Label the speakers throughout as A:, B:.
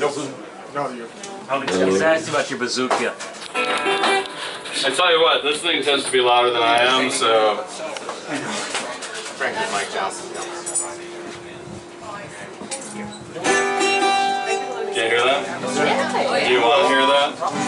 A: Nope. No, you.
B: He's asked about your bazooka.
C: I tell you what, this thing tends to be louder than I am, so.
A: Frank is Mike Johnson.
C: Can you hear that? Do you want to hear that?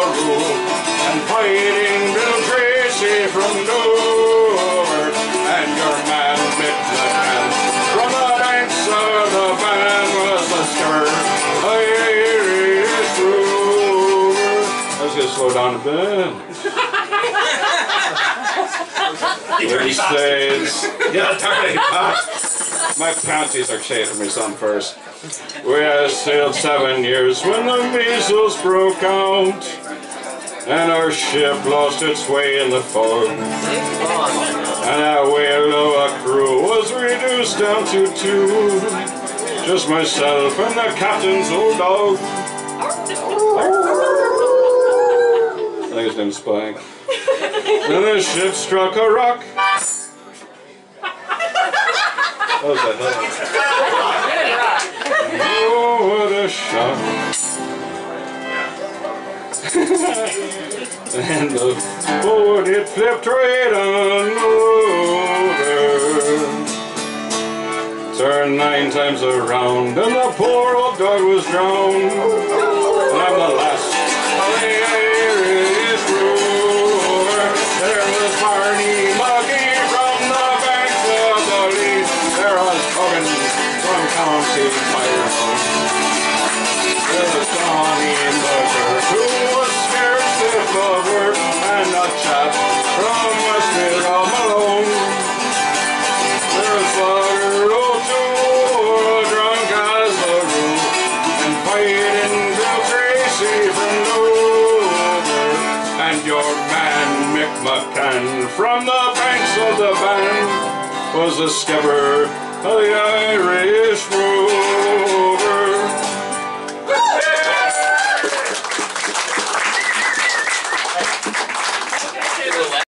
C: a and fighting Bill Tracy from Dover, and your man Mick McCann from the banks of the Bann was the skipper, Irish Rover. I was gonna slow down a bit. Dirty states. Yeah, dirty My panties are shaved for me some first. We had sailed seven years when the measles broke out. And our ship lost its way in the fog. And our whale of a crew was reduced down to two. Just myself and the captain's old dog. I think his name's Spike. Then the ship struck a rock. What was that? Oh, what a shock. And the boat it flipped right on over. Turned nine times around, and the poor old dog was drowned. And I'm the last McCann from the banks of the Bann was the skipper of the Irish Rover.